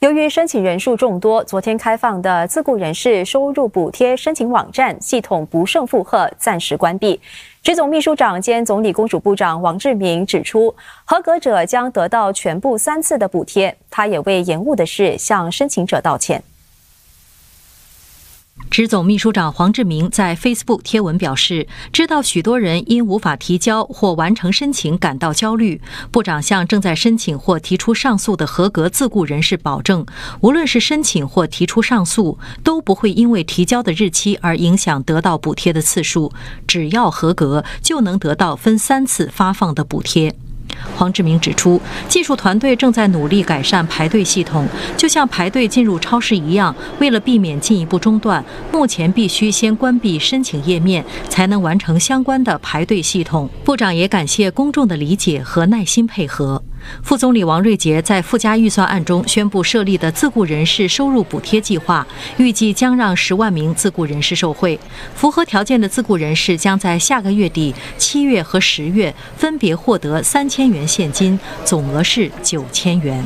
由于申请人数众多，昨天开放的自雇人士收入补贴申请网站系统不胜负荷，暂时关闭。执总秘书长兼总理公署部长王志明指出，合格者将得到全部三次的补贴。他也为延误的事向申请者道歉。职总秘书长黄志明在 Facebook 贴文表示，知道许多人因无法提交或完成申请感到焦虑。部长向正在申请或提出上诉的合格自雇人士保证，无论是申请或提出上诉，都不会因为提交的日期而影响得到补贴的次数。只要合格，就能得到分三次发放的补贴。黄志明指出，技术团队正在努力改善排队系统，就像排队进入超市一样。为了避免进一步中断，目前必须先关闭申请页面，才能完成相关的排队系统。部长也感谢公众的理解和耐心配合。副总理王瑞杰在附加预算案中宣布设立的自雇人士收入补贴计划，预计将让十万名自雇人士受惠。符合条件的自雇人士将在下个月底七月和十月分别获得三千元现金，总额是九千元。